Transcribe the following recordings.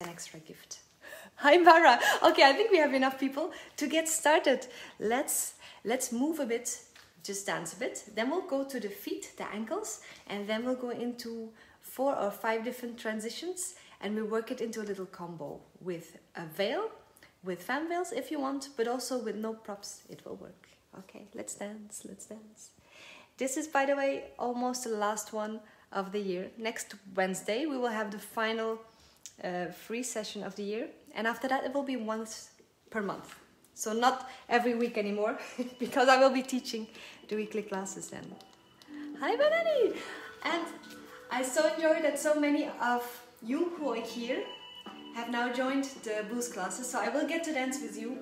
an extra gift. Hi Mara. Okay, I think we have enough people to get started. Let's let's move a bit, just dance a bit. Then we'll go to the feet, the ankles, and then we'll go into four or five different transitions and we work it into a little combo with a veil, with fan veils if you want, but also with no props, it will work. Okay, let's dance, let's dance. This is, by the way, almost the last one of the year. Next Wednesday, we will have the final uh, free session of the year. And after that, it will be once per month. So not every week anymore, because I will be teaching the weekly classes then. Hi, Banani! And I so enjoy that so many of you who are here have now joined the boost classes. So I will get to dance with you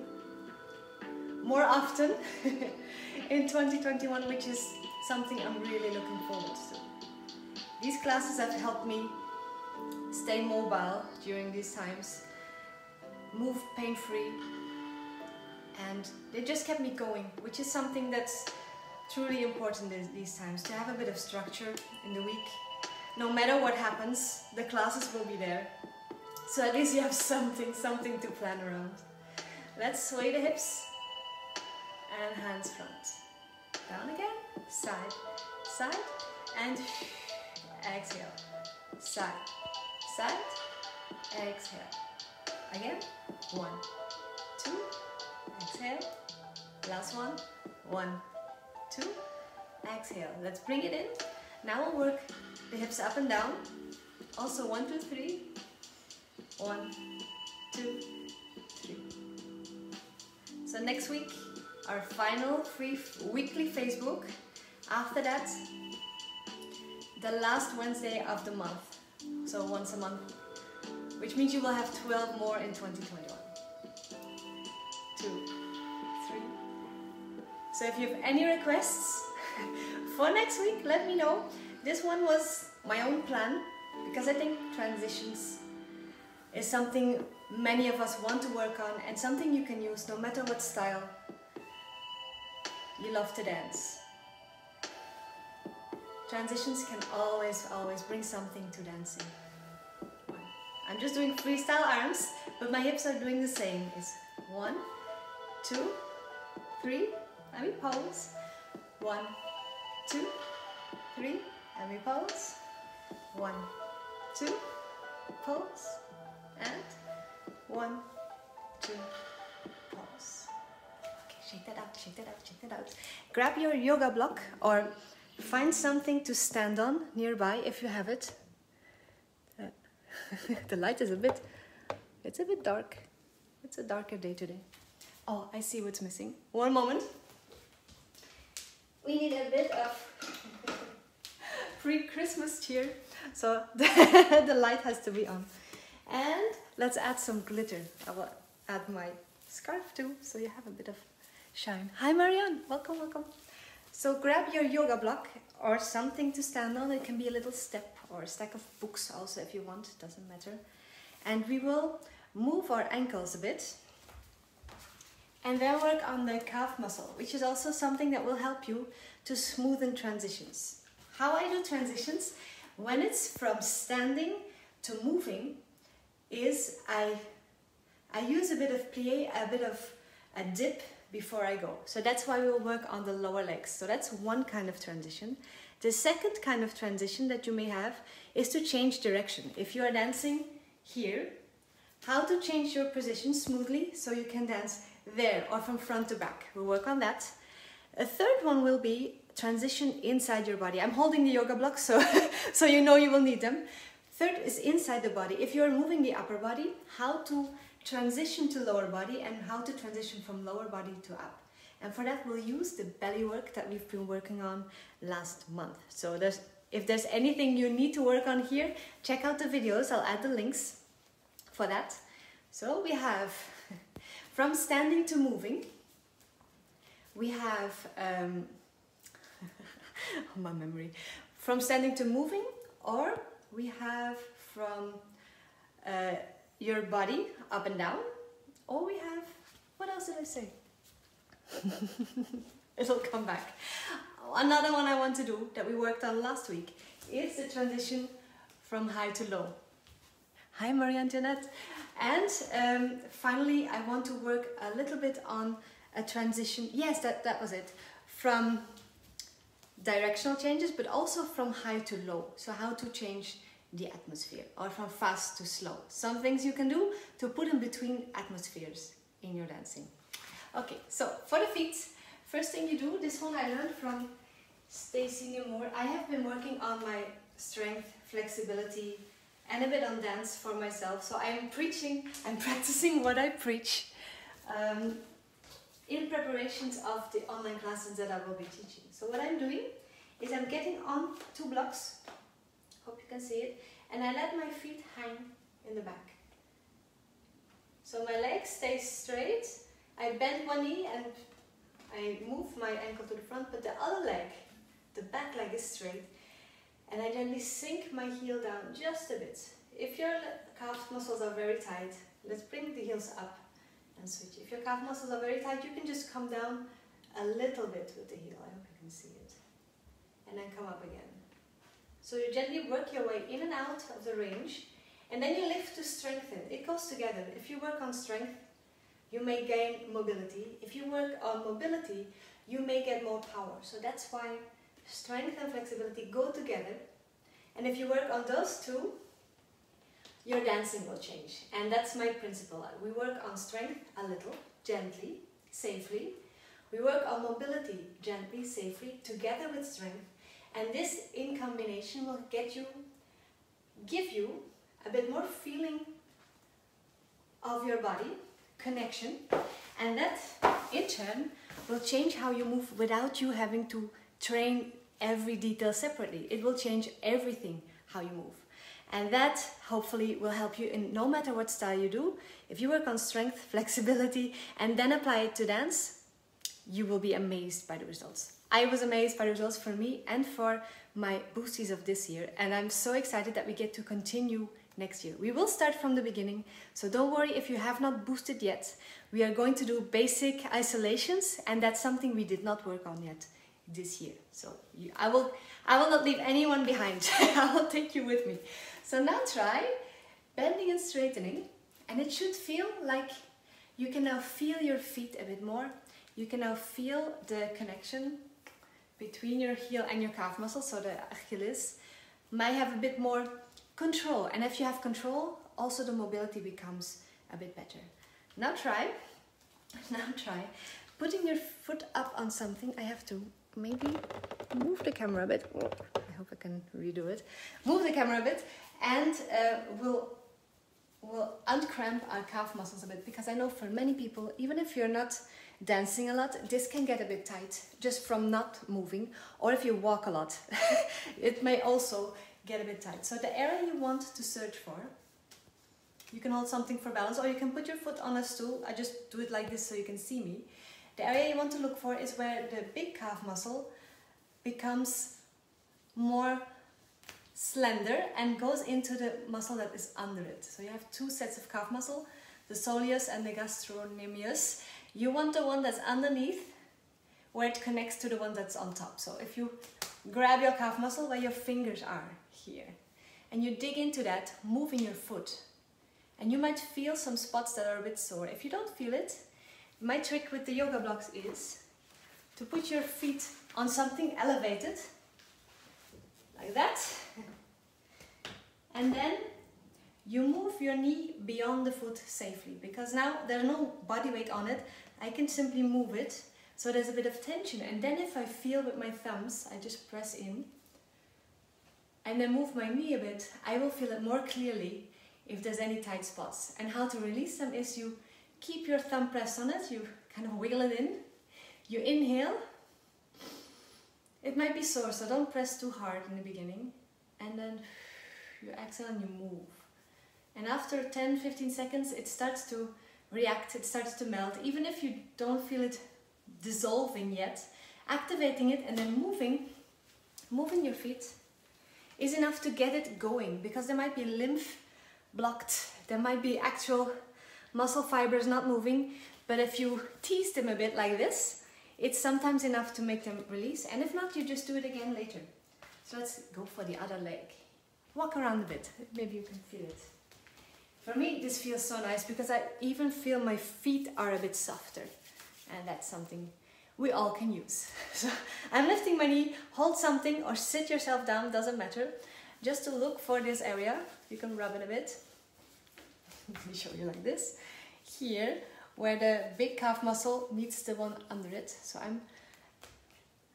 more often in 2021, which is something I'm really looking forward to. These classes have helped me stay mobile during these times, move pain-free, and they just kept me going, which is something that's truly important these times, to have a bit of structure in the week. No matter what happens, the classes will be there. So at least you have something, something to plan around. Let's sway the hips and hands front. Down again, side, side, and exhale, side, side, exhale. Again, one, two, exhale, last one, one, two, exhale. Let's bring it in. Now we'll work the hips up and down. Also one, two, three, one, two, three. So next week, our final free weekly Facebook. After that, the last Wednesday of the month. So once a month, which means you will have 12 more in 2021. Two, three. So if you have any requests for next week, let me know. This one was my own plan because I think transitions is something many of us want to work on and something you can use no matter what style you love to dance. Transitions can always, always bring something to dancing. I'm just doing freestyle arms, but my hips are doing the same. It's one, two, three, let me pose. One, two, three, let me pose. One, two, pose, and one, two, pose. Okay, shake that out, shake that out, shake that out. Grab your yoga block or find something to stand on nearby if you have it. The light is a bit, it's a bit dark. It's a darker day today. Oh, I see what's missing. One moment. We need a bit of pre-Christmas cheer. So the, the light has to be on. And let's add some glitter. I will add my scarf too, so you have a bit of shine. Hi Marianne, welcome, welcome. So grab your yoga block or something to stand on. It can be a little step or a stack of books also if you want, it doesn't matter. And we will move our ankles a bit and then work on the calf muscle, which is also something that will help you to smoothen transitions. How I do transitions, when it's from standing to moving, is I, I use a bit of plie, a bit of a dip before I go. So that's why we'll work on the lower legs. So that's one kind of transition. The second kind of transition that you may have is to change direction. If you are dancing here, how to change your position smoothly so you can dance there or from front to back. We'll work on that. A third one will be transition inside your body. I'm holding the yoga blocks so, so you know you will need them. Third is inside the body. If you're moving the upper body, how to transition to lower body and how to transition from lower body to up. And for that, we'll use the belly work that we've been working on last month. So there's, if there's anything you need to work on here, check out the videos. I'll add the links for that. So we have from standing to moving, we have um, my memory. From standing to moving, or we have from uh, your body up and down, or we have, what else did I say? It'll come back. Another one I want to do that we worked on last week is the transition from high to low. Hi, Marie Antoinette. And um, finally, I want to work a little bit on a transition. Yes, that, that was it. From directional changes, but also from high to low. So how to change the atmosphere or from fast to slow. Some things you can do to put in between atmospheres in your dancing. Okay, so for the feet, first thing you do, this one I learned from Stacy Moore. I have been working on my strength, flexibility, and a bit on dance for myself. So I'm preaching, I'm practicing what I preach um, in preparations of the online classes that I will be teaching. So what I'm doing is I'm getting on two blocks, hope you can see it, and I let my feet hang in the back. So my legs stay straight, I bend one knee and I move my ankle to the front, but the other leg, the back leg is straight, and I gently sink my heel down just a bit. If your calf muscles are very tight, let's bring the heels up and switch. If your calf muscles are very tight, you can just come down a little bit with the heel. I hope you can see it. And then come up again. So you gently work your way in and out of the range, and then you lift to strengthen. It goes together. If you work on strength, you may gain mobility. If you work on mobility, you may get more power. So that's why strength and flexibility go together. And if you work on those two, your dancing will change. And that's my principle. We work on strength a little, gently, safely. We work on mobility gently, safely, together with strength. And this in combination will get you, give you a bit more feeling of your body, connection, and that in turn will change how you move without you having to train every detail separately. It will change everything how you move. And that hopefully will help you in no matter what style you do. If you work on strength, flexibility, and then apply it to dance, you will be amazed by the results. I was amazed by the results for me and for my boosties of this year. And I'm so excited that we get to continue next year. We will start from the beginning, so don't worry if you have not boosted yet. We are going to do basic isolations, and that's something we did not work on yet this year. So you, I will I will not leave anyone behind. I will take you with me. So now try bending and straightening, and it should feel like you can now feel your feet a bit more. You can now feel the connection between your heel and your calf muscle, so the Achilles might have a bit more control. And if you have control, also the mobility becomes a bit better. Now try, now try putting your foot up on something. I have to maybe move the camera a bit. I hope I can redo it. Move the camera a bit and uh, we'll, we'll uncramp our calf muscles a bit because I know for many people, even if you're not dancing a lot, this can get a bit tight just from not moving or if you walk a lot, it may also get a bit tight. So the area you want to search for, you can hold something for balance or you can put your foot on a stool. I just do it like this so you can see me. The area you want to look for is where the big calf muscle becomes more slender and goes into the muscle that is under it. So you have two sets of calf muscle, the soleus and the gastrocnemius. You want the one that's underneath where it connects to the one that's on top. So if you grab your calf muscle where your fingers are here and you dig into that, moving your foot, and you might feel some spots that are a bit sore. If you don't feel it, my trick with the yoga blocks is to put your feet on something elevated, like that. And then you move your knee beyond the foot safely because now there's no body weight on it. I can simply move it so there's a bit of tension. And then if I feel with my thumbs, I just press in and then move my knee a bit, I will feel it more clearly if there's any tight spots. And how to release them is you keep your thumb pressed on it, you kind of wiggle it in, you inhale, it might be sore, so don't press too hard in the beginning, and then you exhale and you move. And after 10-15 seconds, it starts to react, it starts to melt, even if you don't feel it dissolving yet, activating it and then moving, moving your feet is enough to get it going because there might be lymph blocked, there might be actual muscle fibers not moving, but if you tease them a bit like this, it's sometimes enough to make them release. And if not, you just do it again later. So let's go for the other leg. Walk around a bit, maybe you can feel it. For me, this feels so nice because I even feel my feet are a bit softer. And that's something we all can use. So I'm lifting my knee, hold something or sit yourself down, doesn't matter. Just to look for this area, you can rub it a bit. Let me show you like this. Here, where the big calf muscle meets the one under it. So I'm,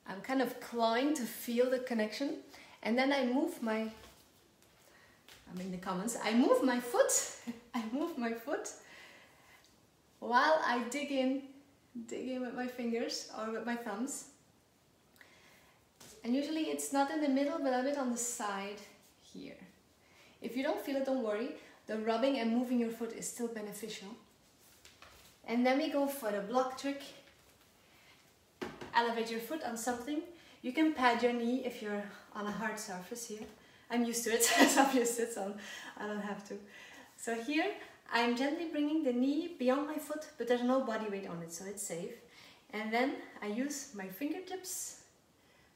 I'm kind of clawing to feel the connection. And then I move my, I'm in the comments, I move my foot, I move my foot while I dig in digging with my fingers or with my thumbs. And usually it's not in the middle, but a bit on the side here. If you don't feel it, don't worry. The rubbing and moving your foot is still beneficial. And then we go for the block trick. Elevate your foot on something. You can pad your knee if you're on a hard surface here. I'm used to it, so I'm used to it, so I don't have to. So here, I'm gently bringing the knee beyond my foot, but there's no body weight on it, so it's safe. And then I use my fingertips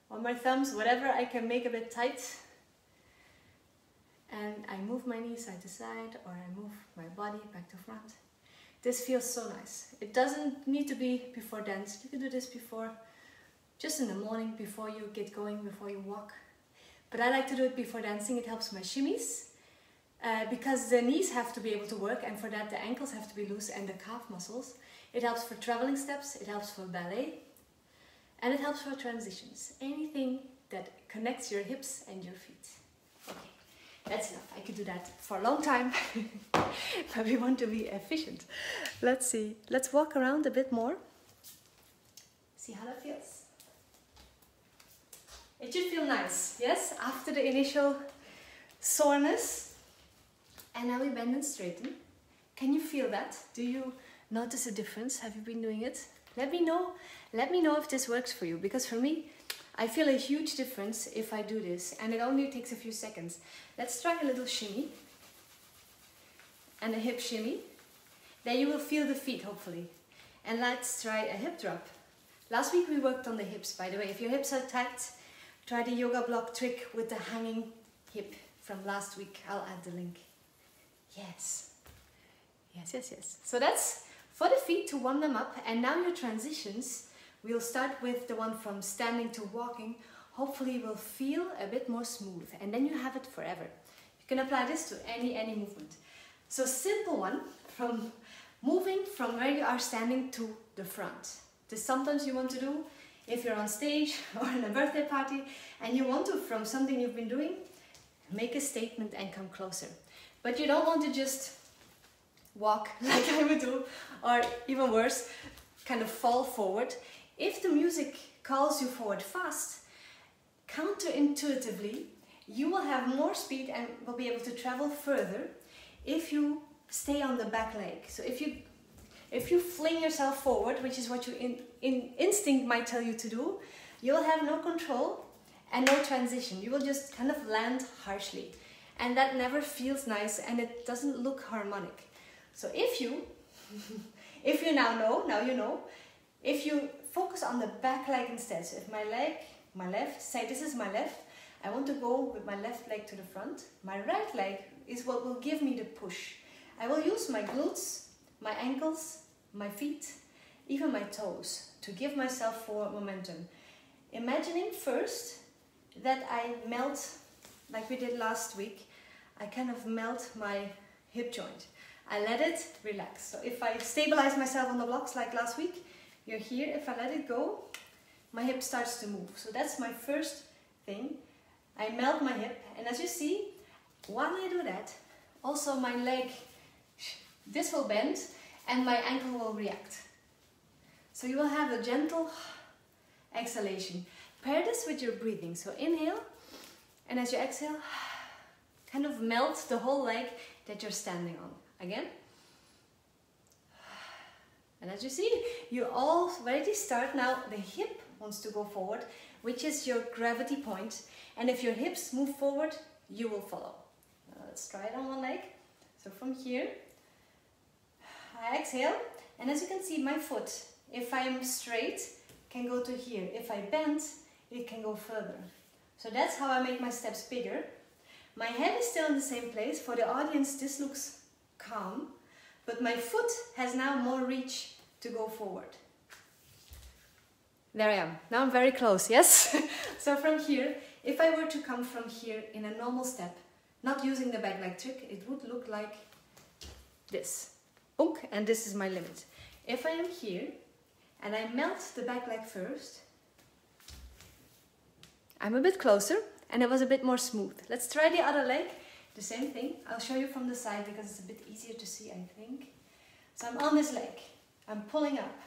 or my thumbs, whatever I can make a bit tight. And I move my knee side to side or I move my body back to front. This feels so nice. It doesn't need to be before dance. You can do this before, just in the morning, before you get going, before you walk. But I like to do it before dancing. It helps my shimmies uh, because the knees have to be able to work and for that the ankles have to be loose and the calf muscles. It helps for traveling steps, it helps for ballet, and it helps for transitions. Anything that connects your hips and your feet. Okay, that's enough. I could do that for a long time, but we want to be efficient. Let's see. Let's walk around a bit more. See how that feels. It should feel nice, yes? After the initial soreness, and now we bend and straighten. Can you feel that? Do you notice a difference? Have you been doing it? Let me know. Let me know if this works for you because for me, I feel a huge difference if I do this and it only takes a few seconds. Let's try a little shimmy and a hip shimmy. Then you will feel the feet hopefully. And let's try a hip drop. Last week we worked on the hips by the way. If your hips are tight, try the yoga block trick with the hanging hip from last week. I'll add the link. Yes. Yes, yes, yes. So that's for the feet to warm them up. And now your transitions, we'll start with the one from standing to walking. Hopefully will feel a bit more smooth and then you have it forever. You can apply this to any, any movement. So simple one from moving from where you are standing to the front. This sometimes you want to do if you're on stage or in a birthday party and you want to, from something you've been doing, make a statement and come closer. But you don't want to just walk like I would do, or even worse, kind of fall forward. If the music calls you forward fast, counterintuitively, you will have more speed and will be able to travel further if you stay on the back leg. So if you if you fling yourself forward, which is what your in, in instinct might tell you to do, you'll have no control and no transition. You will just kind of land harshly and that never feels nice and it doesn't look harmonic. So if you, if you now know, now you know, if you focus on the back leg instead, so if my leg, my left, say this is my left, I want to go with my left leg to the front, my right leg is what will give me the push. I will use my glutes, my ankles, my feet, even my toes to give myself forward momentum. Imagining first that I melt like we did last week, I kind of melt my hip joint. I let it relax. So if I stabilize myself on the blocks like last week, you're here. If I let it go, my hip starts to move. So that's my first thing. I melt my hip and as you see, while I do that, also my leg, this will bend and my ankle will react. So you will have a gentle exhalation. Pair this with your breathing. So inhale and as you exhale, kind of melt the whole leg that you're standing on. Again. And as you see, you already start now, the hip wants to go forward, which is your gravity point. And if your hips move forward, you will follow. Now let's try it on one leg. So from here, I exhale. And as you can see, my foot, if I'm straight, can go to here. If I bend, it can go further. So that's how I make my steps bigger. My head is still in the same place. For the audience, this looks calm, but my foot has now more reach to go forward. There I am. Now I'm very close, yes? so from here, if I were to come from here in a normal step, not using the back leg trick, it would look like this. Unk, and this is my limit. If I am here and I melt the back leg first, I'm a bit closer and it was a bit more smooth. Let's try the other leg. The same thing. I'll show you from the side because it's a bit easier to see, I think. So I'm on this leg. I'm pulling up.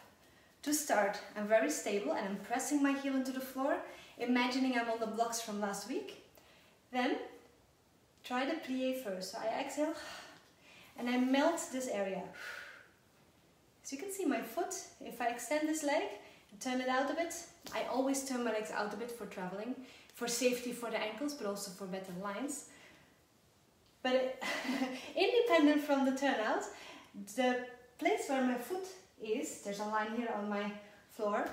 To start, I'm very stable and I'm pressing my heel into the floor, imagining I'm on the blocks from last week. Then, try the plie first. So I exhale and I melt this area. So you can see my foot, if I extend this leg and turn it out a bit, I always turn my legs out a bit for traveling, for safety for the ankles, but also for better lines. But it, independent from the turnout, the place where my foot is, there's a line here on my floor,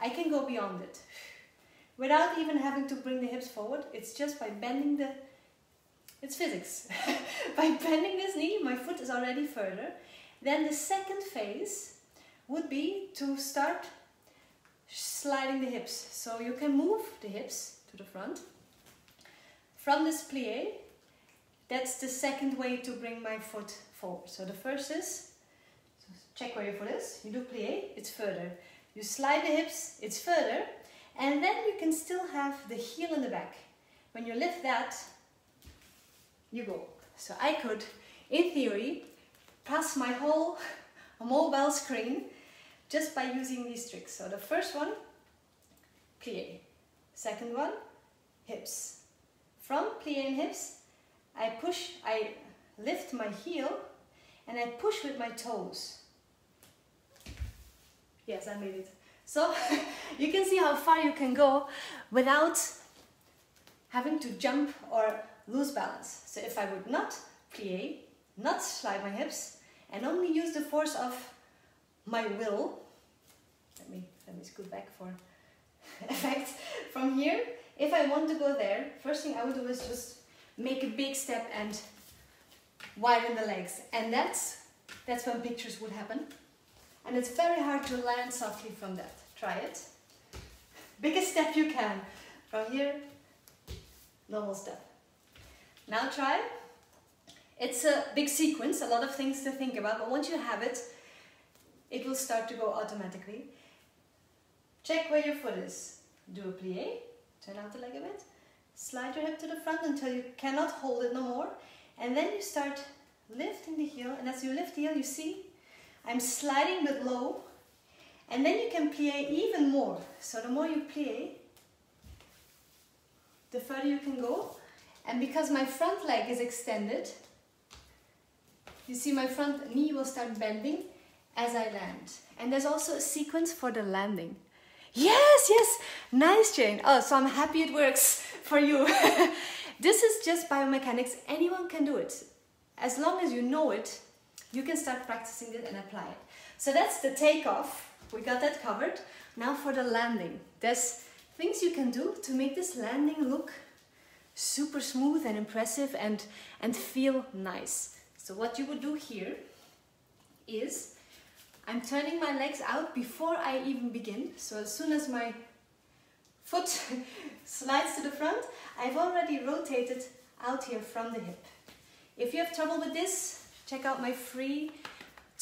I can go beyond it. Without even having to bring the hips forward, it's just by bending the, it's physics. by bending this knee, my foot is already further. Then the second phase would be to start sliding the hips. So you can move the hips to the front. From this plie, that's the second way to bring my foot forward. So the first is, so check where your foot is, you do plie, it's further. You slide the hips, it's further, and then you can still have the heel in the back. When you lift that, you go. So I could, in theory, pass my whole mobile screen just by using these tricks. So the first one, plie. Second one, hips. From plie and hips, I push, I lift my heel and I push with my toes. Yes, I made it. So you can see how far you can go without having to jump or lose balance. So if I would not plie, not slide my hips, and only use the force of my will, let me, let me scoot back for effect, from here, if I want to go there, first thing I would do is just make a big step and widen the legs. And that's, that's when pictures would happen. And it's very hard to land softly from that. Try it. Biggest step you can. From here, normal step. Now try. It's a big sequence, a lot of things to think about, but once you have it, it will start to go automatically. Check where your foot is. Do a plie, turn out the leg a bit, slide your hip to the front until you cannot hold it no more, and then you start lifting the heel, and as you lift the heel, you see I'm sliding but low, and then you can plie even more. So the more you plie, the further you can go. And because my front leg is extended, you see my front knee will start bending as I land. And there's also a sequence for the landing. Yes, yes, nice Jane. Oh, so I'm happy it works for you. this is just biomechanics. Anyone can do it. As long as you know it, you can start practicing it and apply it. So that's the takeoff. We got that covered. Now for the landing. There's things you can do to make this landing look super smooth and impressive and, and feel nice. So what you would do here is I'm turning my legs out before I even begin. So as soon as my foot slides to the front, I've already rotated out here from the hip. If you have trouble with this, check out my free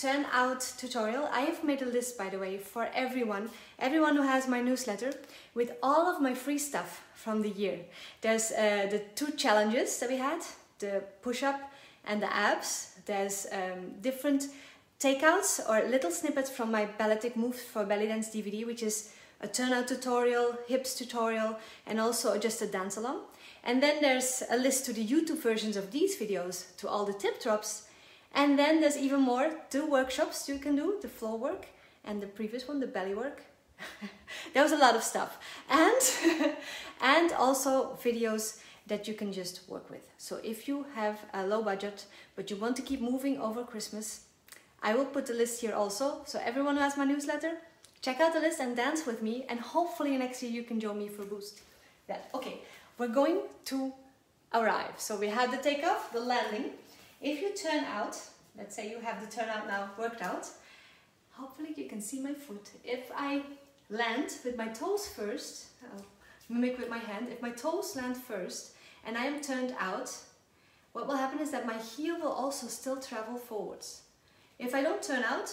turn out tutorial. I have made a list, by the way, for everyone, everyone who has my newsletter, with all of my free stuff from the year. There's uh, the two challenges that we had, the push-up and the abs. There's um, different takeouts or little snippets from my balletic moves for belly dance DVD, which is a turnout tutorial, hips tutorial, and also just a dance along. And then there's a list to the YouTube versions of these videos, to all the tip drops. And then there's even more, two workshops you can do, the floor work and the previous one, the belly work. there was a lot of stuff. And, and also videos that you can just work with. So if you have a low budget, but you want to keep moving over Christmas, I will put the list here also. So everyone who has my newsletter, check out the list and dance with me. And hopefully next year you can join me for Boost. That, okay, we're going to arrive. So we had the takeoff, the landing. If you turn out, let's say you have the turnout now worked out, hopefully you can see my foot. If I land with my toes first, I'll mimic with my hand, if my toes land first and I am turned out, what will happen is that my heel will also still travel forwards. If I don't turn out,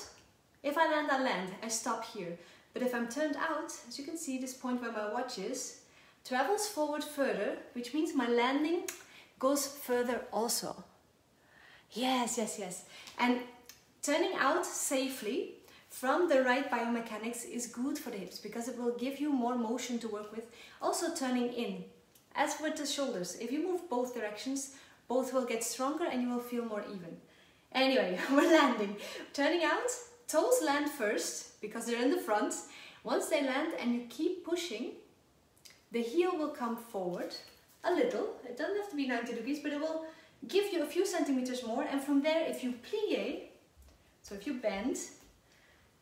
if I land, I land, I stop here. But if I'm turned out, as you can see, this point where my watch is, travels forward further, which means my landing goes further also. Yes, yes, yes. And turning out safely from the right biomechanics is good for the hips because it will give you more motion to work with. Also turning in, as with the shoulders. If you move both directions, both will get stronger and you will feel more even. Anyway, we're landing. Turning out, toes land first because they're in the front. Once they land and you keep pushing, the heel will come forward a little. It doesn't have to be 90 degrees, but it will give you a few centimeters more. And from there, if you plie, so if you bend,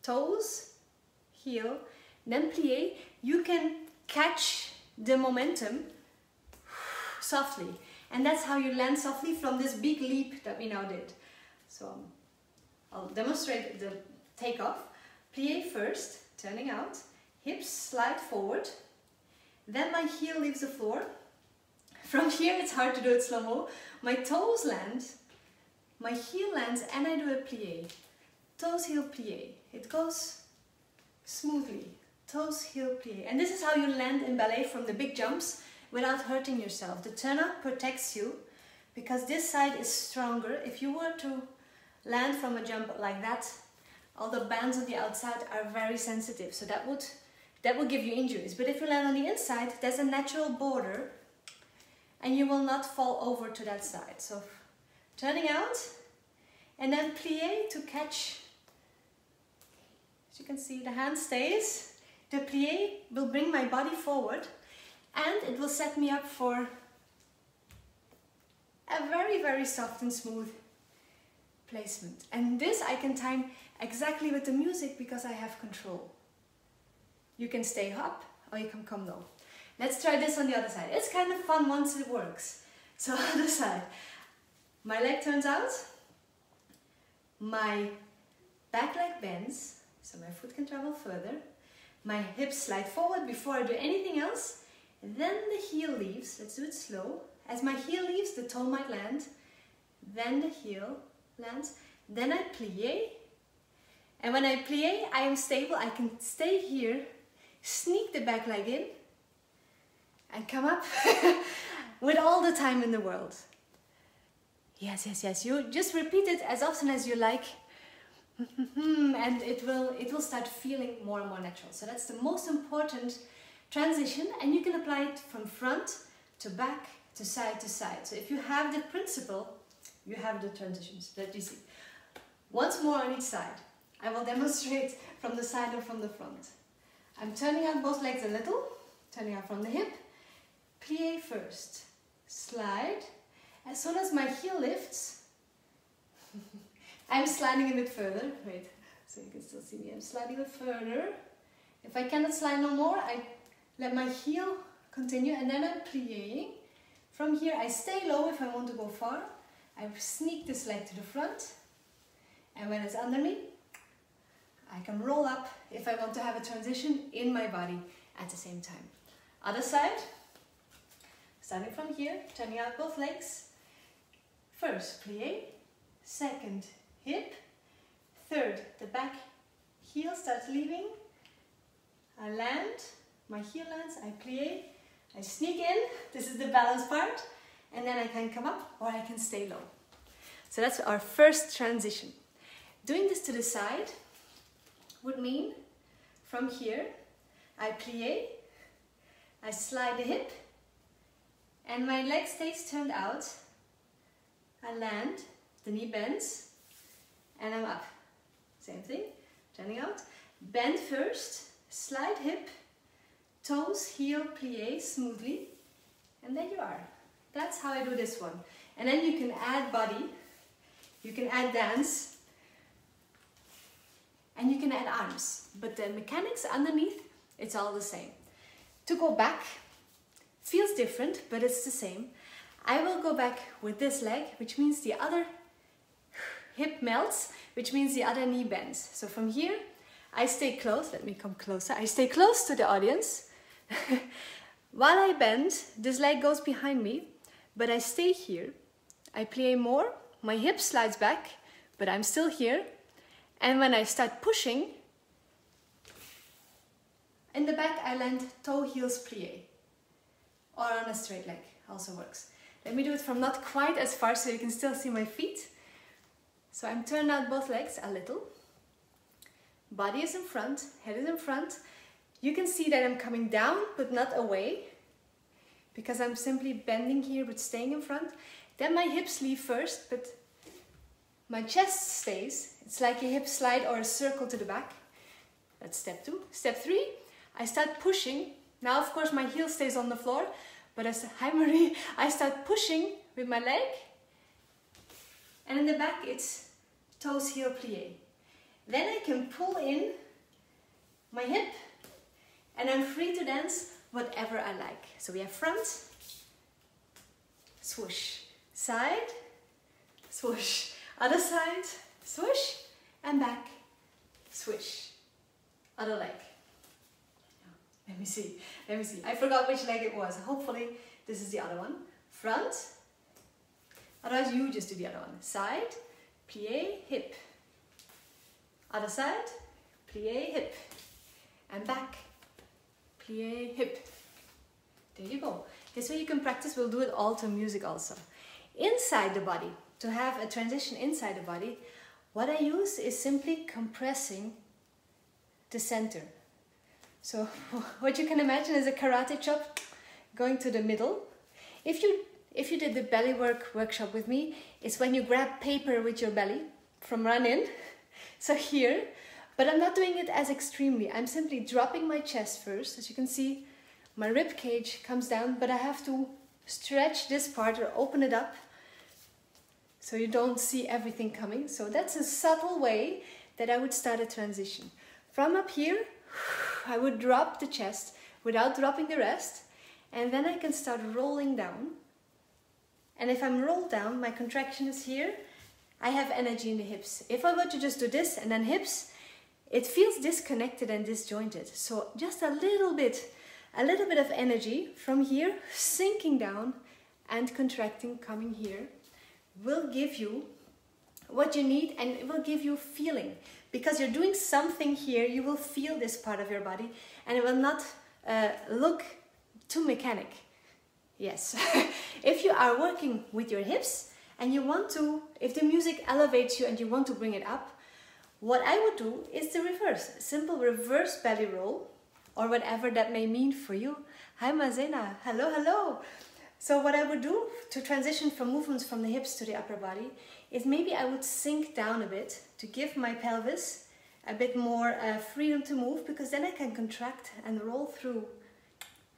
toes, heel, then plie, you can catch the momentum softly. And that's how you land softly from this big leap that we now did. So I'll demonstrate the takeoff. Plie first, turning out, hips slide forward, then my heel leaves the floor. From here it's hard to do it slow-mo. My toes land, my heel lands and I do a plie. Toes, heel, plie. It goes smoothly. Toes, heel, plie. And this is how you land in ballet from the big jumps without hurting yourself. The turnout protects you because this side is stronger. If you were to land from a jump like that, all the bands on the outside are very sensitive. So that would, that would give you injuries. But if you land on the inside, there's a natural border and you will not fall over to that side. So turning out and then plie to catch. As you can see, the hand stays. The plie will bring my body forward and it will set me up for a very, very soft and smooth placement. And this I can time exactly with the music because I have control. You can stay up or you can come low. Let's try this on the other side. It's kind of fun once it works. So other side. My leg turns out. My back leg bends, so my foot can travel further. My hips slide forward before I do anything else. Then the heel leaves. Let's do it slow. As my heel leaves, the toe might land. Then the heel lands. Then I plie. And when I plie, I am stable. I can stay here, sneak the back leg in, and come up with all the time in the world. Yes, yes, yes. You just repeat it as often as you like. and it will it will start feeling more and more natural. So that's the most important transition and you can apply it from front to back to side to side. So if you have the principle, you have the transitions that you see. Once more on each side. I will demonstrate from the side or from the front. I'm turning out both legs a little, turning out from the hip, plie first, slide. As soon as my heel lifts, I'm sliding a bit further. Wait, so you can still see me. I'm sliding a bit further. If I cannot slide no more, I let my heel continue and then I'm plieing. From here, I stay low if I want to go far. I sneak this leg to the front. And when it's under me, I can roll up if I want to have a transition in my body at the same time. Other side, starting from here, turning out both legs. First, plie. Second, hip. Third, the back heel starts leaving. I land, my heel lands, I plie, I sneak in, this is the balance part, and then I can come up or I can stay low. So that's our first transition. Doing this to the side would mean from here, I plie, I slide the hip, and my leg stays turned out. I land, the knee bends, and I'm up. Same thing, turning out. Bend first, slide hip, toes, heel, plie smoothly, and there you are. That's how I do this one. And then you can add body, you can add dance, and you can add arms. But the mechanics underneath, it's all the same. To go back, feels different, but it's the same. I will go back with this leg, which means the other hip melts, which means the other knee bends. So from here, I stay close. Let me come closer. I stay close to the audience. While I bend, this leg goes behind me, but I stay here. I plie more, my hip slides back, but I'm still here. And when I start pushing, in the back I land toe heels plie. Or on a straight leg, also works. Let me do it from not quite as far so you can still see my feet. So I'm turned out both legs a little. Body is in front, head is in front. You can see that I'm coming down but not away because I'm simply bending here but staying in front. Then my hips leave first but my chest stays. It's like a hip slide or a circle to the back. That's step two. Step three, I start pushing. Now of course my heel stays on the floor but as hi Marie, I start pushing with my leg and in the back it's toes heel plie. Then I can pull in my hip and I'm free to dance whatever I like. So we have front, swoosh, side, swoosh, other side, swoosh, and back, swish, other leg. Let me see, let me see. I forgot which leg it was. Hopefully this is the other one. Front, otherwise you just do the other one. Side, plie, hip. Other side, plie, hip. And back, plie, hip. There you go. This way you can practice. We'll do it all to music also. Inside the body, to have a transition inside the body, what I use is simply compressing the center. So what you can imagine is a karate chop going to the middle. If you if you did the belly work workshop with me, it's when you grab paper with your belly from run in. So here, but I'm not doing it as extremely. I'm simply dropping my chest first. As you can see, my rib cage comes down, but I have to stretch this part or open it up so you don't see everything coming. So that's a subtle way that I would start a transition. From up here, I would drop the chest without dropping the rest, and then I can start rolling down. And if I'm rolled down, my contraction is here, I have energy in the hips. If I were to just do this and then hips, it feels disconnected and disjointed. So just a little bit, a little bit of energy from here, sinking down and contracting, coming here, will give you what you need and it will give you feeling. Because you're doing something here, you will feel this part of your body and it will not uh, look too mechanic. Yes. if you are working with your hips and you want to, if the music elevates you and you want to bring it up, what I would do is the reverse. Simple reverse belly roll or whatever that may mean for you. Hi Mazena, hello, hello. So what I would do to transition from movements from the hips to the upper body is maybe I would sink down a bit to give my pelvis a bit more uh, freedom to move because then I can contract and roll through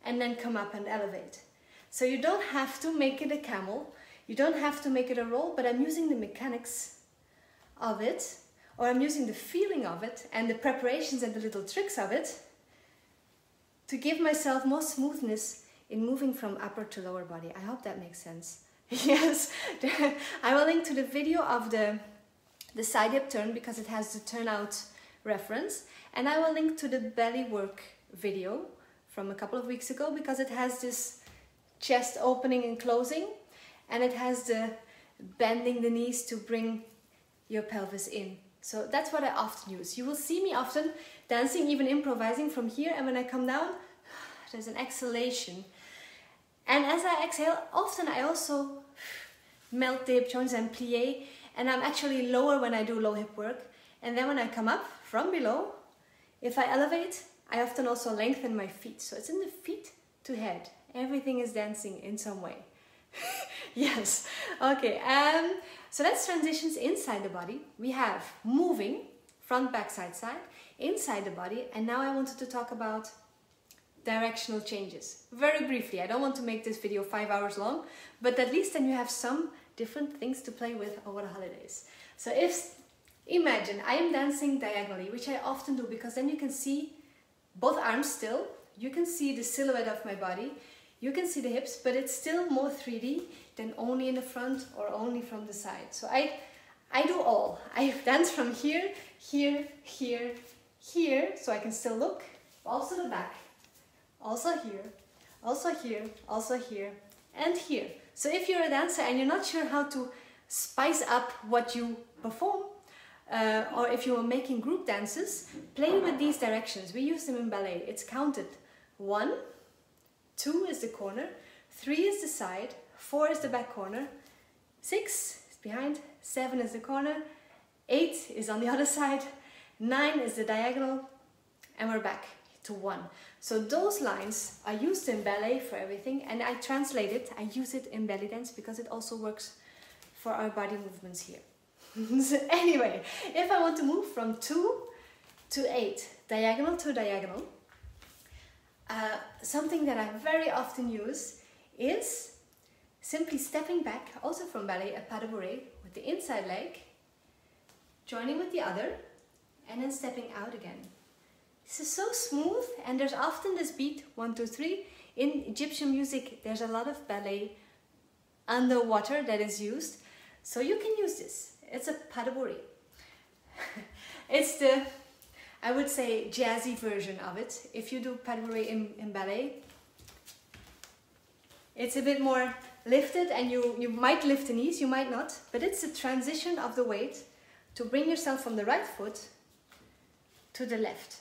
and then come up and elevate. So you don't have to make it a camel, you don't have to make it a roll, but I'm using the mechanics of it or I'm using the feeling of it and the preparations and the little tricks of it to give myself more smoothness in moving from upper to lower body. I hope that makes sense. yes, I will link to the video of the, the side hip turn because it has the turnout reference. And I will link to the belly work video from a couple of weeks ago because it has this chest opening and closing and it has the bending the knees to bring your pelvis in. So that's what I often use. You will see me often dancing, even improvising from here and when I come down, there's an exhalation and as I exhale, often I also melt the hip joints and plie, and I'm actually lower when I do low hip work. And then when I come up from below, if I elevate, I often also lengthen my feet. So it's in the feet to head. Everything is dancing in some way. yes. Okay. Um, so that's transitions inside the body. We have moving, front, back, side, side, inside the body. And now I wanted to talk about directional changes. Very briefly, I don't want to make this video five hours long, but at least then you have some different things to play with over the holidays. So if, imagine I am dancing diagonally, which I often do because then you can see both arms still, you can see the silhouette of my body, you can see the hips, but it's still more 3D than only in the front or only from the side. So I, I do all. I dance from here, here, here, here, so I can still look. Also the back. Also here, also here, also here, and here. So if you're a dancer and you're not sure how to spice up what you perform, uh, or if you're making group dances, play with these directions. We use them in ballet. It's counted. One, two is the corner, three is the side, four is the back corner, six is behind, seven is the corner, eight is on the other side, nine is the diagonal, and we're back to one. So those lines are used in ballet for everything, and I translate it, I use it in belly dance because it also works for our body movements here. so anyway, if I want to move from two to eight, diagonal to diagonal, uh, something that I very often use is simply stepping back, also from ballet, a pas de bourrée, with the inside leg, joining with the other, and then stepping out again. This is so smooth, and there's often this beat, one, two, three. In Egyptian music, there's a lot of ballet underwater that is used, so you can use this. It's a pas it's the I would say jazzy version of it. If you do pas in, in ballet, it's a bit more lifted and you, you might lift the knees, you might not, but it's a transition of the weight to bring yourself from the right foot to the left.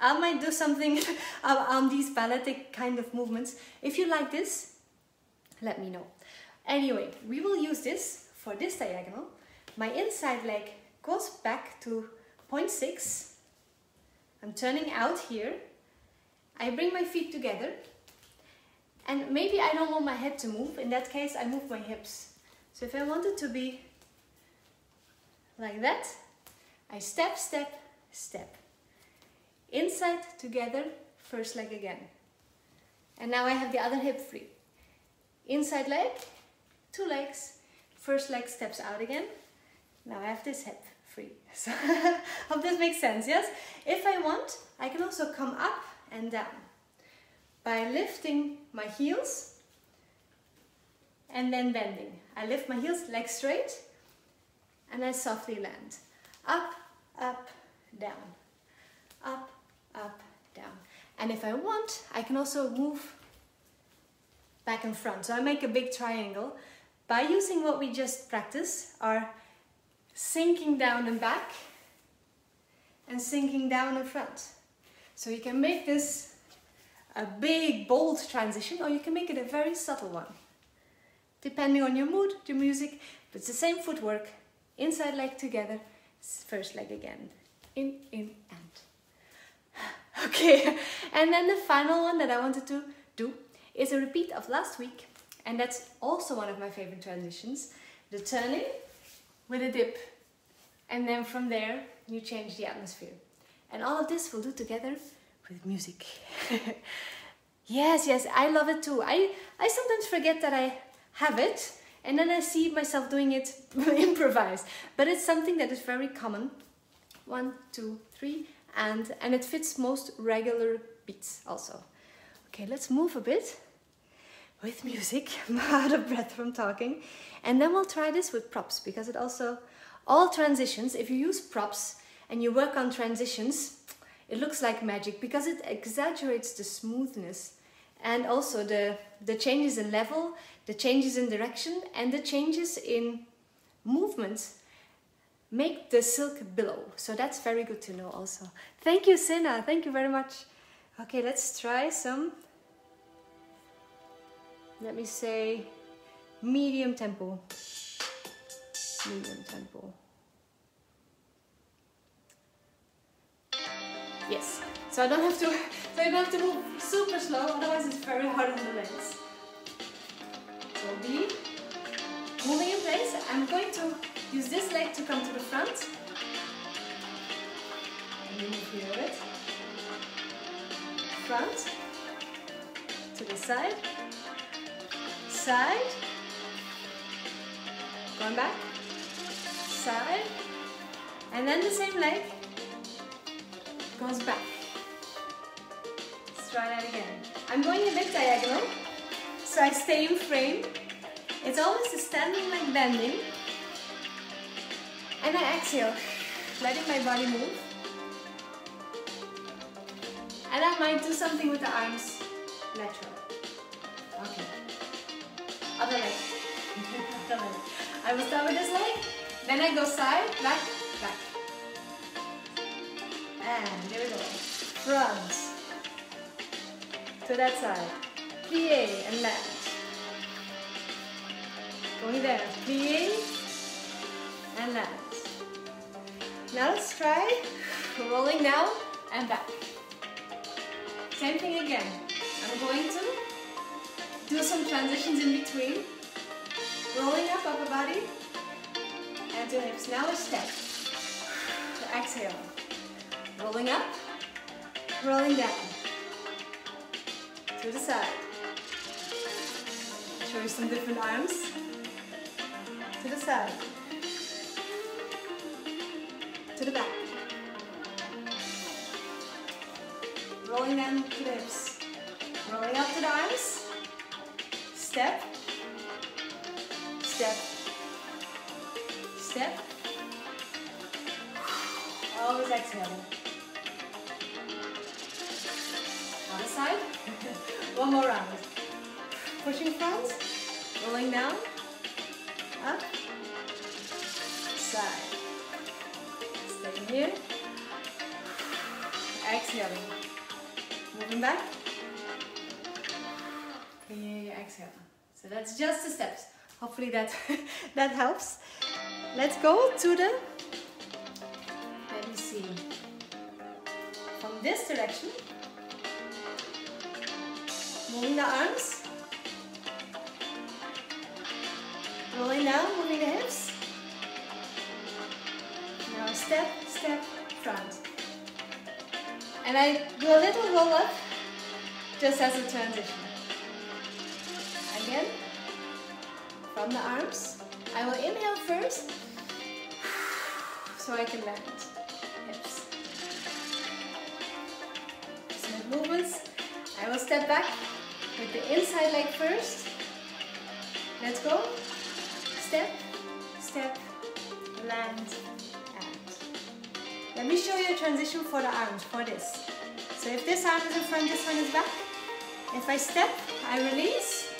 I might do something on these balletic kind of movements. If you like this, let me know. Anyway, we will use this for this diagonal. My inside leg goes back to 0.6 I'm turning out here. I bring my feet together and maybe I don't want my head to move. In that case, I move my hips. So if I want it to be like that, I step, step, step. Inside, together, first leg again. And now I have the other hip free. Inside leg, two legs, first leg steps out again. Now I have this hip free. So hope this makes sense, yes? If I want, I can also come up and down by lifting my heels and then bending. I lift my heels, legs straight, and I softly land. Up, up, down. Up, up, down. And if I want, I can also move back and front. So I make a big triangle by using what we just practiced, our sinking down and back and sinking down and front. So you can make this a big, bold transition or you can make it a very subtle one. Depending on your mood, your music, but it's the same footwork. Inside leg together, first leg again. In, in, and. Okay, and then the final one that I wanted to do is a repeat of last week. And that's also one of my favorite transitions. The turning with a dip. And then from there, you change the atmosphere. And all of this we'll do together with music. yes, yes, I love it too. I, I sometimes forget that I have it and then I see myself doing it improvised. But it's something that is very common. One, two, three, and, and it fits most regular beats also. Okay, let's move a bit with music. I'm out of breath from talking. And then we'll try this with props because it also, all transitions, if you use props and you work on transitions, it looks like magic because it exaggerates the smoothness and also the, the changes in level, the changes in direction and the changes in movements make the silk billow. So that's very good to know also. Thank you, Sina. Thank you very much. Okay, let's try some let me say medium tempo. Medium tempo. Yes. So I don't have to so I don't have to move super slow, otherwise it's very hard on the legs. So be moving in place. I'm going to use this leg to come to the front. And. Front to the side side, going back, side, and then the same leg goes back. Let's try that again. I'm going a bit diagonal, so I stay in frame. It's always a standing leg bending, And I exhale, letting my body move. And I might do something with the arms natural. Okay. Other leg. Other leg. I will start with this leg, then I go side, back, back. And there we go. Front. To that side. Plie and left. Going there. Plie and land. Now let's try rolling down and back. Same thing again. I'm going to do some transitions in between. Rolling up upper body and to hips. Now a step. To exhale. Rolling up, rolling down. To the side. Show you some different arms. To the side. To the back. Rolling down to the hips. Rolling up to the arms. Step. Step. Step. Always exhaling. Other side. One more round. Pushing front. Rolling down. Up. Side. Here. Exhaling. Moving back. Exhale. So that's just the steps. Hopefully that that helps. Let's go to the. Let me see. From this direction. Moving the arms. Rolling down, moving the hips. Now step, front. And I do a little roll up just as a transition. Again, from the arms. I will inhale first so I can land. Hips. Smooth movements. I will step back with the inside leg first. Let's go. Step, step, land, let me show you a transition for the arms, for this. So if this arm is in front, this one is back. If I step, I release.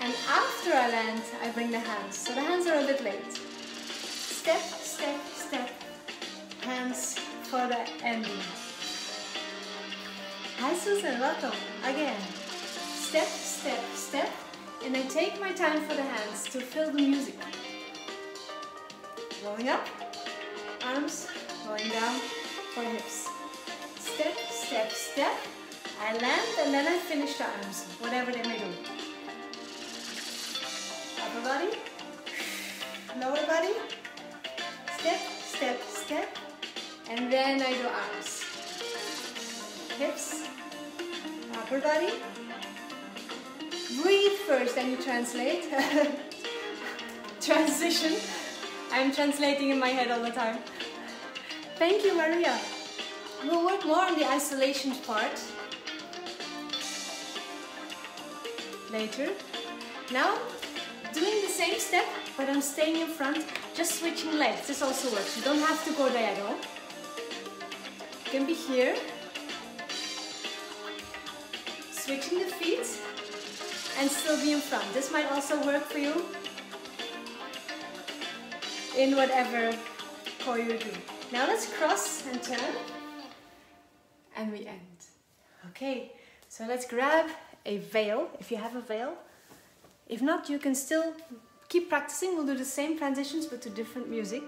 And after I land, I bring the hands. So the hands are a bit late. Step, step, step. Hands for the ending. Hi Susan, welcome. Again. Step, step, step. And I take my time for the hands to feel the music. Rolling up. Arms going down for hips. Step, step, step. I land and then I finish the arms, whatever they may do. Upper body, lower body, step, step, step, and then I do arms. Hips, upper body. Breathe first, then you translate. Transition. I'm translating in my head all the time. Thank you, Maria. We'll work more on the isolation part later. Now, doing the same step, but I'm staying in front, just switching legs. This also works. You don't have to go diagonal. You can be here. Switching the feet and still be in front. This might also work for you in whatever core you do. Now let's cross and turn. And we end. Okay, so let's grab a veil, if you have a veil. If not, you can still keep practicing. We'll do the same transitions, but to different music.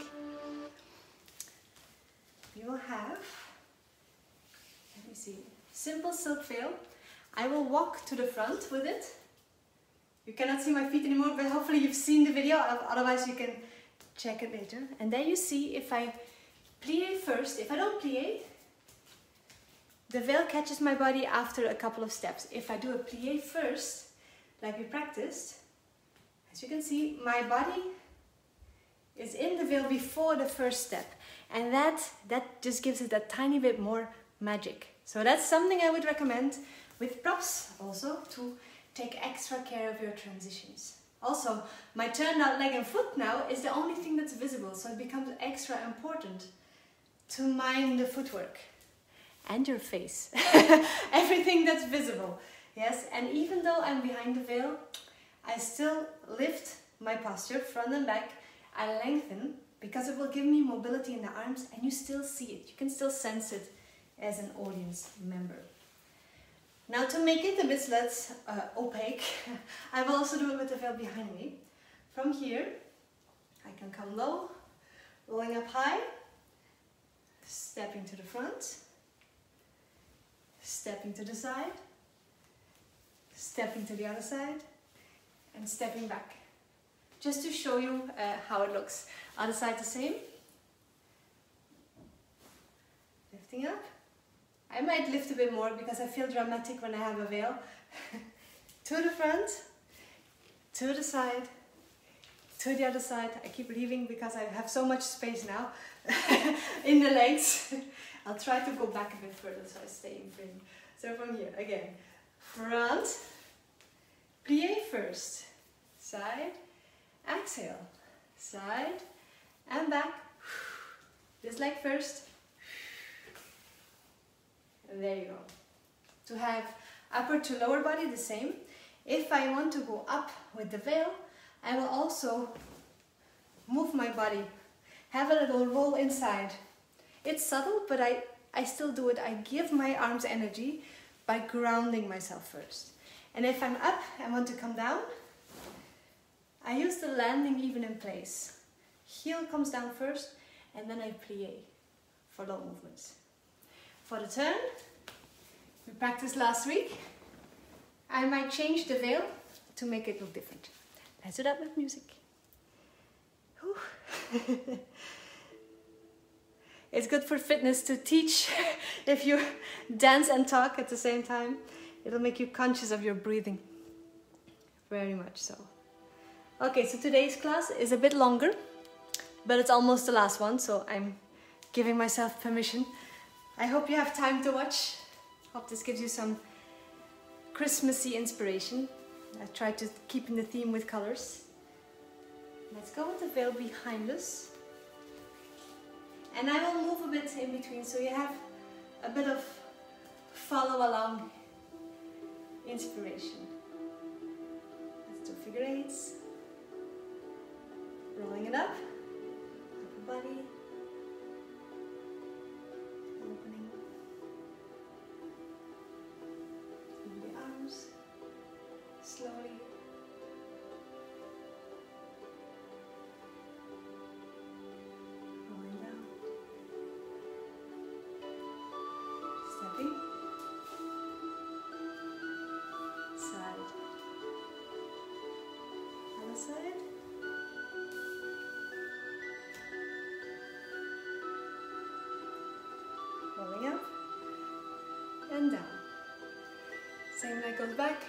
We will have, let me see, simple silk veil. I will walk to the front with it. You cannot see my feet anymore, but hopefully you've seen the video, otherwise you can check it later. And then you see if I Plie first. If I don't plie, the veil catches my body after a couple of steps. If I do a plie first, like we practiced, as you can see, my body is in the veil before the first step. And that, that just gives it a tiny bit more magic. So that's something I would recommend with props also to take extra care of your transitions. Also, my turned out leg and foot now is the only thing that's visible, so it becomes extra important to mind the footwork and your face. Everything that's visible. Yes, and even though I'm behind the veil, I still lift my posture front and back. I lengthen because it will give me mobility in the arms and you still see it. You can still sense it as an audience member. Now to make it a bit less uh, opaque, I will also do it with the veil behind me. From here, I can come low, rolling up high, stepping to the front, stepping to the side, stepping to the other side, and stepping back. Just to show you uh, how it looks. Other side the same. Lifting up. I might lift a bit more because I feel dramatic when I have a veil. to the front, to the side, to the other side. I keep leaving because I have so much space now in the legs. I'll try to go back a bit further so I stay in frame. So from here, again, front, plie first, side, exhale, side, and back. This leg first, And there you go. To have upper to lower body the same. If I want to go up with the veil, I will also move my body. Have a little roll inside. It's subtle, but I, I still do it. I give my arms energy by grounding myself first. And if I'm up and want to come down, I use the landing even in place. Heel comes down first, and then I plie for long movements for the turn. We practiced last week. I might change the veil to make it look different. Let's do that with music. it's good for fitness to teach if you dance and talk at the same time. It'll make you conscious of your breathing. Very much so. Okay, so today's class is a bit longer, but it's almost the last one, so I'm giving myself permission I hope you have time to watch. Hope this gives you some Christmassy inspiration. I tried to keep in the theme with colors. Let's go with the veil behind us. And I will move a bit in between so you have a bit of follow along inspiration. Let's do figure eights. Rolling it up, upper body, opening, the arms slowly. Other. Rolling up and down. Same leg goes back.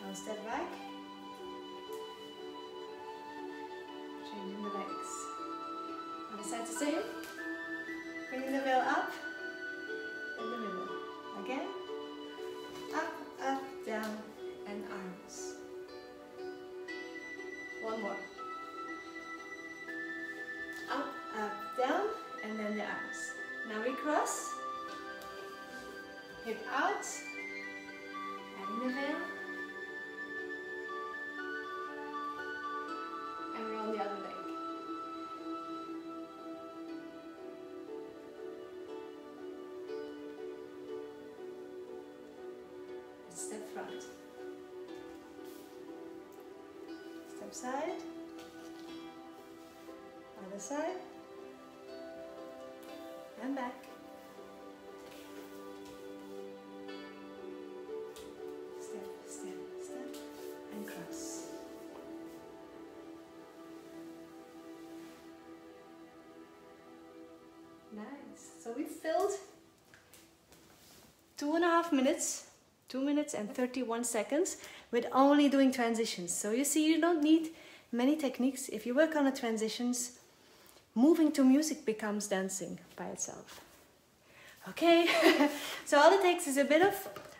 Now step back. Changing the legs. Other side the same. Side, other side, and back. Step, step, step, and cross. Nice. So we filled two and a half minutes 2 minutes and 31 seconds with only doing transitions. So you see, you don't need many techniques. If you work on the transitions, moving to music becomes dancing by itself. Okay, so all it takes is a bit of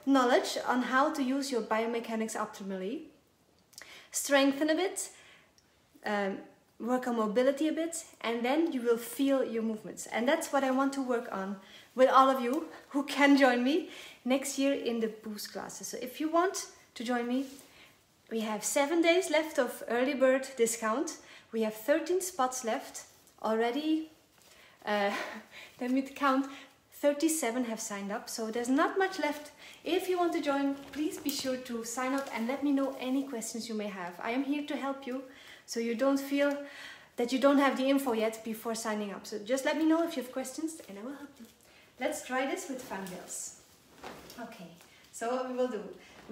knowledge on how to use your biomechanics optimally, strengthen a bit, um, work on mobility a bit, and then you will feel your movements. And that's what I want to work on with all of you who can join me next year in the boost classes. So if you want to join me, we have seven days left of early bird discount. We have 13 spots left already. Uh, let me count. 37 have signed up, so there's not much left. If you want to join, please be sure to sign up and let me know any questions you may have. I am here to help you, so you don't feel that you don't have the info yet before signing up. So just let me know if you have questions and I will help you. Let's try this with fan veils. Okay, so what we will do,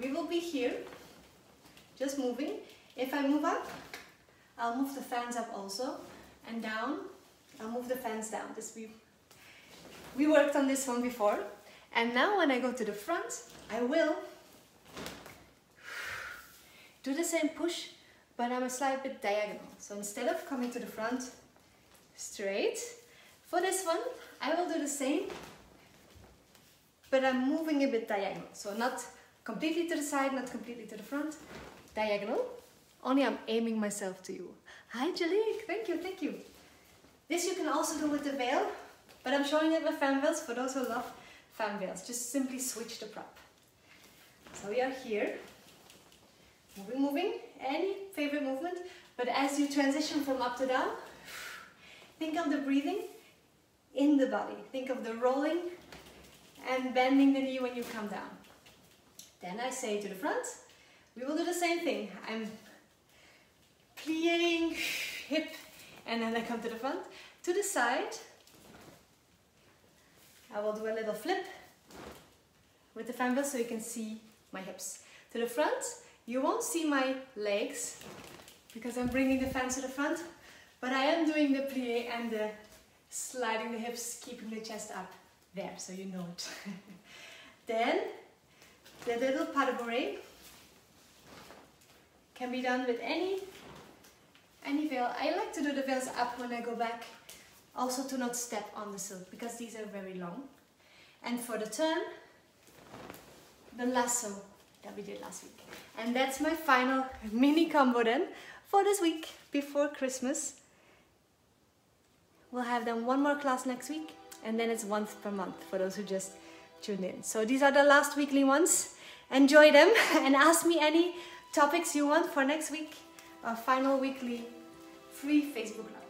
we will be here, just moving. If I move up, I'll move the fans up also, and down, I'll move the fans down. This we, we worked on this one before. And now when I go to the front, I will do the same push, but I'm a slight bit diagonal. So instead of coming to the front straight, for this one, I will do the same, but I'm moving a bit diagonal. So not completely to the side, not completely to the front, diagonal. Only I'm aiming myself to you. Hi Jalik, thank you, thank you. This you can also do with the veil, but I'm showing it with fan veils for those who love fan veils. Just simply switch the prop. So we are here, moving, moving, any favorite movement, but as you transition from up to down, think of the breathing in the body. Think of the rolling and bending the knee when you come down. Then I say to the front, we will do the same thing. I'm plieing hip and then I come to the front. To the side, I will do a little flip with the fan so you can see my hips. To the front, you won't see my legs because I'm bringing the fans to the front, but I am doing the plie and the sliding the hips, keeping the chest up there, so you know it. then the little pas de bourrée can be done with any any veil. I like to do the veils up when I go back, also to not step on the silk because these are very long. And for the turn, the lasso that we did last week. And that's my final mini combo then for this week before Christmas. We'll have them one more class next week and then it's once per month for those who just tuned in. So these are the last weekly ones. Enjoy them and ask me any topics you want for next week. Our final weekly free Facebook Live.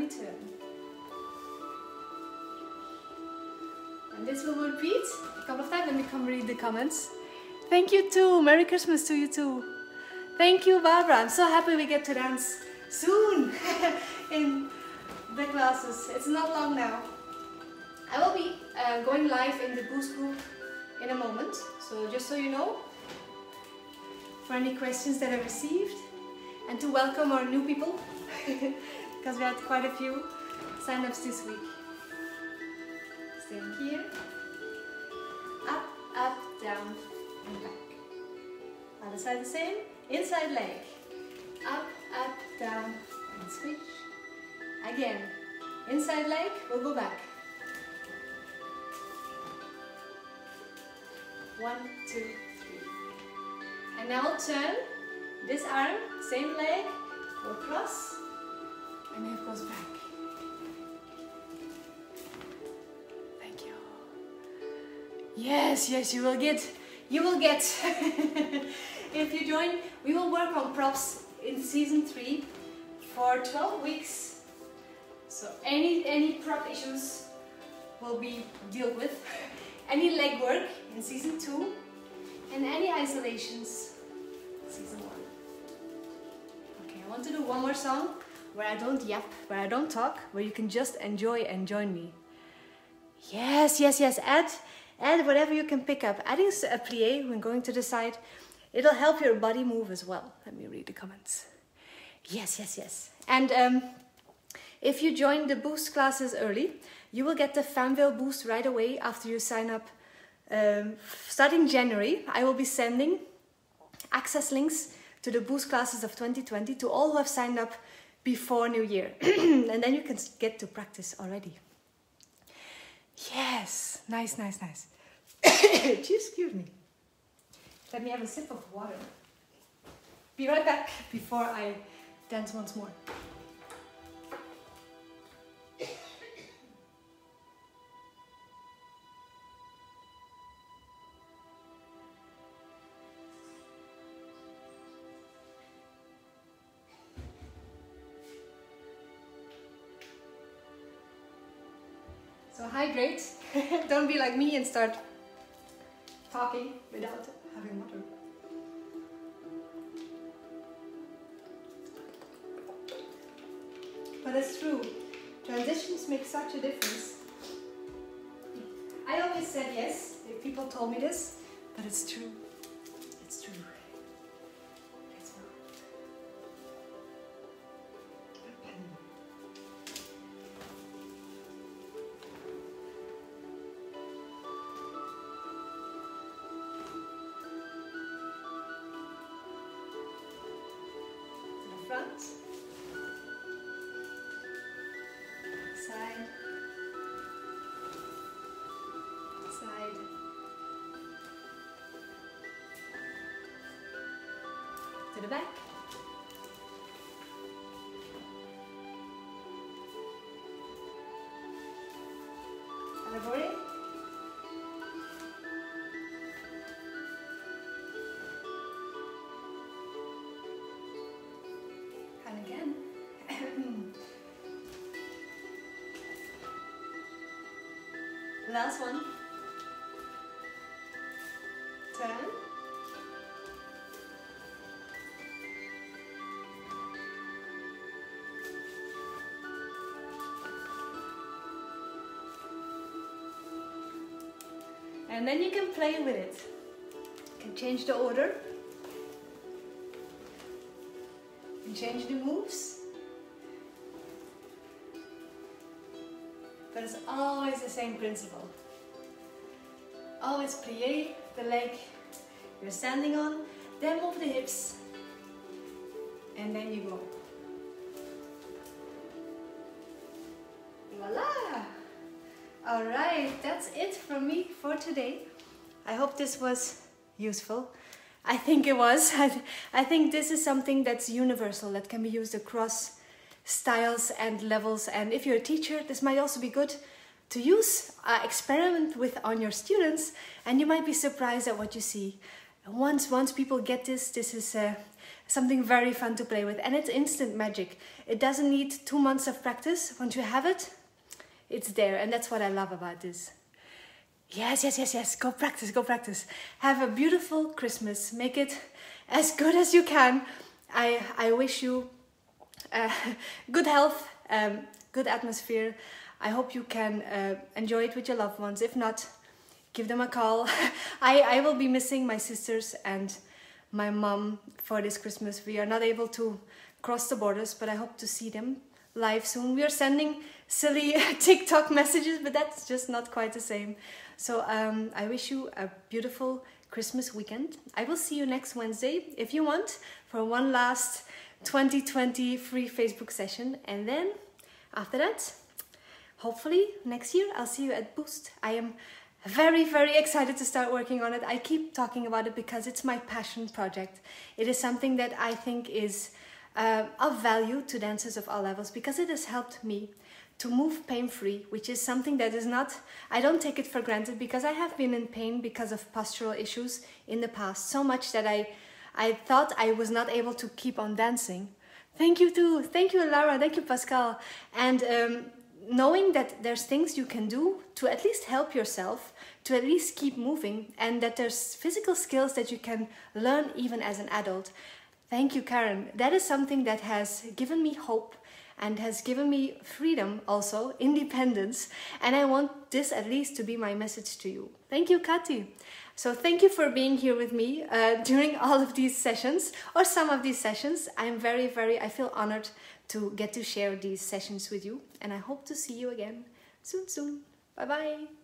And hip. And we. And this will repeat a couple of times. Let me come read the comments. Thank you too. Merry Christmas to you too. Thank you, Barbara. I'm so happy we get to dance soon in the classes. It's not long now. I will be uh, going live in the Boost group in a moment. So just so you know, for any questions that I received and to welcome our new people because we had quite a few sign-ups this week. Same here. Up, up, down, and back. Other side the same. Inside leg. Up, up, down, and switch. Again. Inside leg, we'll go back. One, two, three. And now turn this arm, same leg, go cross, and hip goes back. Thank you. Yes, yes, you will get, you will get. if you join, we will work on props in season three for 12 weeks. So any any prop issues will be dealt with. Any leg work in season two, and any isolations season one. Okay, I want to do one more song where I don't yap, where I don't talk, where you can just enjoy and join me. Yes, yes, yes. Add, add whatever you can pick up. Adding a plie when going to the side, it'll help your body move as well. Let me read the comments. Yes, yes, yes. And um, if you join the boost classes early, you will get the fan veil boost right away after you sign up. Um, starting January, I will be sending access links to the boost classes of 2020 to all who have signed up before New Year. and then you can get to practice already. Yes, nice, nice, nice. Excuse me. Let me have a sip of water. Be right back before I dance once more. Like me and start talking without having water. But it's true. Transitions make such a difference. I always said yes if people told me this, but it's true. To the back. Elaborate. And again. Last one. And then you can play with it. You can change the order. You can change the moves. But it's always the same principle. Always plie the leg you're standing on, then move the hips, and then you go. Alright, that's it from me for today. I hope this was useful. I think it was. I, I think this is something that's universal, that can be used across styles and levels. And if you're a teacher, this might also be good to use, uh, experiment with on your students, and you might be surprised at what you see. Once, once people get this, this is uh, something very fun to play with, and it's instant magic. It doesn't need two months of practice. Once you have it, it's there, and that's what I love about this. Yes, yes, yes, yes. Go practice, go practice. Have a beautiful Christmas. Make it as good as you can. I, I wish you uh, good health, um, good atmosphere. I hope you can uh, enjoy it with your loved ones. If not, give them a call. I, I will be missing my sisters and my mom for this Christmas. We are not able to cross the borders, but I hope to see them live soon. We are sending silly TikTok messages, but that's just not quite the same. So um, I wish you a beautiful Christmas weekend. I will see you next Wednesday if you want for one last 2020 free Facebook session. And then after that, hopefully next year I'll see you at Boost. I am very, very excited to start working on it. I keep talking about it because it's my passion project. It is something that I think is uh, of value to dancers of all levels because it has helped me to move pain free, which is something that is not, I don't take it for granted because I have been in pain because of postural issues in the past, so much that I, I thought I was not able to keep on dancing. Thank you too, thank you Lara, thank you Pascal. And um, knowing that there's things you can do to at least help yourself, to at least keep moving, and that there's physical skills that you can learn even as an adult. Thank you, Karen. That is something that has given me hope and has given me freedom also, independence. And I want this at least to be my message to you. Thank you, Kati. So thank you for being here with me uh, during all of these sessions or some of these sessions. I'm very, very, I feel honored to get to share these sessions with you. And I hope to see you again soon, soon. Bye bye.